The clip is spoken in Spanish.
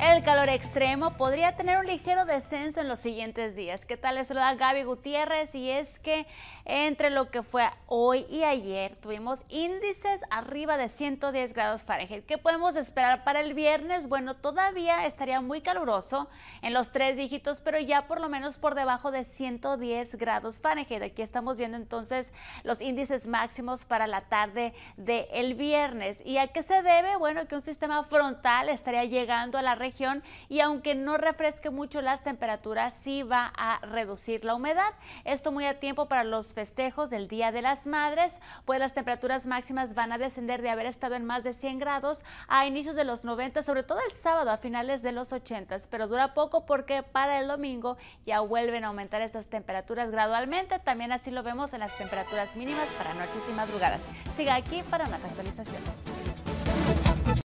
El calor extremo podría tener un ligero descenso en los siguientes días. ¿Qué tal? Les saluda Gaby Gutiérrez y es que entre lo que fue hoy y ayer tuvimos índices arriba de 110 grados Fahrenheit. ¿Qué podemos esperar para el viernes? Bueno, todavía estaría muy caluroso en los tres dígitos, pero ya por lo menos por debajo de 110 grados Fahrenheit. Aquí estamos viendo entonces los índices máximos para la tarde del viernes. ¿Y a qué se debe? Bueno, que un sistema frontal estaría llegando a la y aunque no refresque mucho las temperaturas, sí va a reducir la humedad. Esto muy a tiempo para los festejos del Día de las Madres, pues las temperaturas máximas van a descender de haber estado en más de 100 grados a inicios de los 90, sobre todo el sábado a finales de los 80, pero dura poco porque para el domingo ya vuelven a aumentar estas temperaturas gradualmente. También así lo vemos en las temperaturas mínimas para noches y madrugadas. Siga aquí para más actualizaciones.